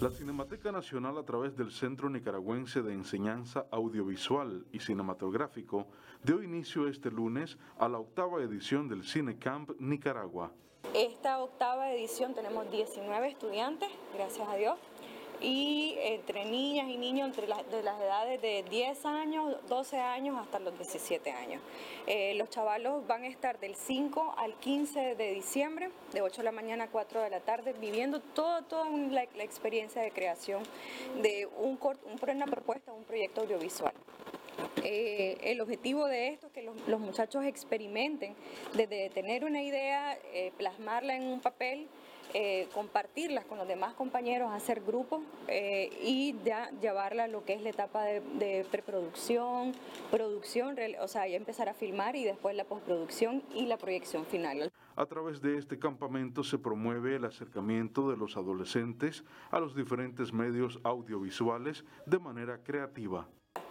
La Cinemateca Nacional a través del Centro Nicaragüense de Enseñanza Audiovisual y Cinematográfico dio inicio este lunes a la octava edición del Cinecamp Nicaragua. Esta octava edición tenemos 19 estudiantes, gracias a Dios, y entre niñas y niños entre de las edades de 10 años, 12 años hasta los 17 años. Eh, los chavalos van a estar del 5 al 15 de diciembre, de 8 de la mañana a 4 de la tarde, viviendo toda todo la, experiencia de creación de un, una propuesta, un proyecto audiovisual. Eh, el objetivo de esto es que los, muchachos experimenten desde tener una idea, eh, plasmarla en un papel, eh, compartirlas con los demás compañeros, hacer grupos y ya llevarla a lo que es la etapa de, preproducción, producción, o sea, ya empezar a filmar y después la postproducción y la proyección final. A través de este campamento se promueve el acercamiento de los adolescentes a los diferentes medios audiovisuales de manera creativa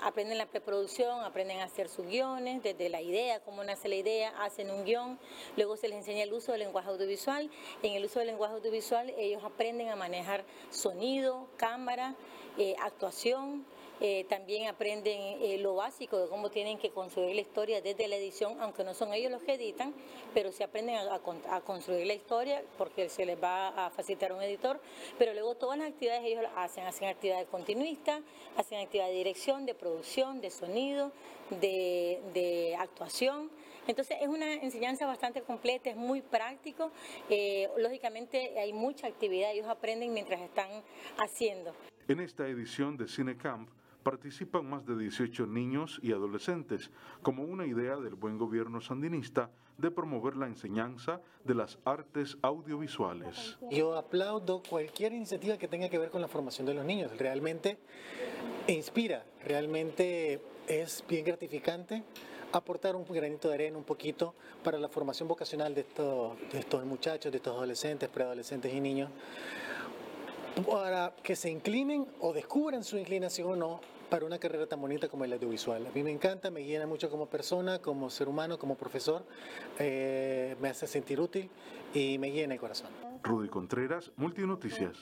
aprenden la preproducción, aprenden a hacer sus guiones, desde la idea, cómo nace la idea, hacen un guion, luego se les enseña el uso del lenguaje audiovisual. En el uso del lenguaje audiovisual ellos aprenden a manejar sonido, cámara, eh, actuación, eh, también aprenden eh, lo básico de cómo tienen que construir la historia desde la edición, aunque no son ellos los que editan, pero sí aprenden a, construir la historia porque se les va a facilitar un editor, pero luego todas las actividades ellos hacen, hacen actividades continuistas, hacen actividades de dirección, de producción, de sonido, de, actuación. Entonces es una enseñanza bastante completa, es muy práctico, eh, lógicamente hay mucha actividad, ellos aprenden mientras están haciendo. En esta edición de Cinecamp, participan más de 18 niños y adolescentes, como una idea del buen gobierno sandinista de promover la enseñanza de las artes audiovisuales. Yo aplaudo cualquier iniciativa que tenga que ver con la formación de los niños. Realmente inspira, realmente es bien gratificante aportar un granito de arena un poquito para la formación vocacional de estos, de estos muchachos, de estos adolescentes, preadolescentes y niños para que se inclinen o descubran su inclinación o no para una carrera tan bonita como el audiovisual. A mí me encanta, me llena mucho como persona, como ser humano, como profesor, eh, me hace sentir útil y me llena el corazón. Rudy Contreras, Multinoticias.